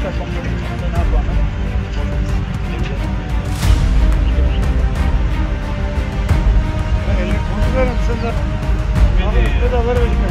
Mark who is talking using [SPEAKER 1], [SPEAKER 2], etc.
[SPEAKER 1] Elini kurdularım senden. Beni. Bu da var öyle.